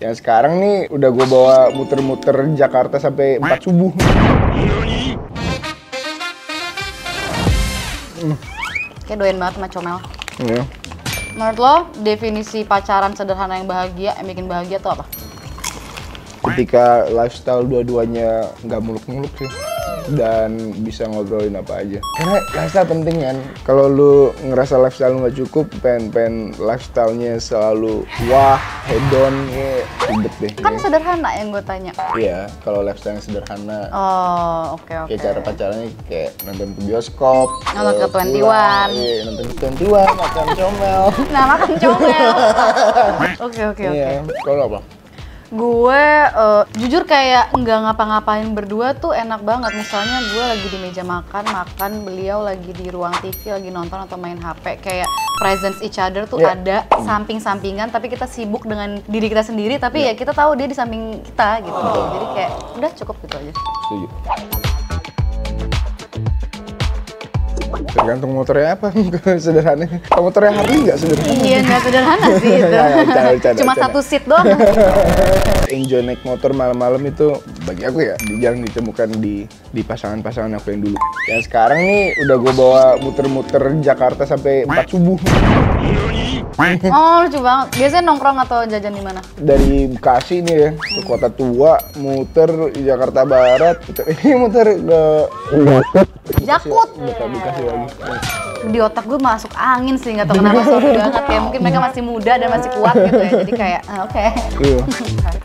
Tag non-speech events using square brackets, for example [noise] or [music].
Yang sekarang nih udah gue bawa muter-muter Jakarta sampai 4 subuh. Kayak doyan banget sama comel. Iya. Menurut lo, definisi pacaran sederhana yang bahagia, yang bikin bahagia tuh apa? Ketika lifestyle dua-duanya nggak muluk-muluk sih dan bisa ngobrolin apa aja. Karena lifestyle penting kan. Kalau lu ngerasa lifestyle lu nggak cukup, pengen-pengen lifestyle-nya selalu wah, hedon, ya ribet deh. Kan sederhana yang gue tanya. Iya, kalau lifestyle sederhana Oh, oke oke. kayak cara pacarannya kayak nonton ke bioskop, Nonton ke pulang, 21. iya, nonton ke 21, makan comel. Nah, makan comel. [laughs] Oke oke oke. Iya, kalau apa? Gue eh, jujur kayak nggak ngapa-ngapain berdua tuh enak banget. Misalnya gue lagi di meja makan, makan beliau lagi di ruang TV lagi nonton atau main HP. Kayak presence each other tuh Iya. ada samping-sampingan, tapi kita sibuk dengan diri kita sendiri. Tapi ya kita tahu dia di samping kita gitu. Jadi kayak udah cukup gitu aja. Setuju. Tergantung motornya apa, [laughs] sederhana. Kalau motornya Harley nggak sederhana. Iya nggak sederhana sih [laughs] itu. Nggak, bercanda, [laughs] bercanda, Cuma satu seat doang. Enjoy naik motor malam-malam itu bagi aku ya jarang ditemukan di di pasangan-pasangan aku yang dulu. Yang sekarang nih udah gue bawa muter-muter Jakarta sampai 4 subuh. [laughs] Oh lucu banget. Biasanya nongkrong atau jajan di mana? Dari Bekasi nih ya ke Kota Tua, muter di Jakarta Barat, muter, [laughs] ini muter ke Jakut. Bukan Bekasi lagi. di otak gue masuk angin sih nggak tahu kenapa sorry banget kayak mungkin mereka masih muda dan masih kuat gitu ya jadi kayak ah, oke Iya. [laughs]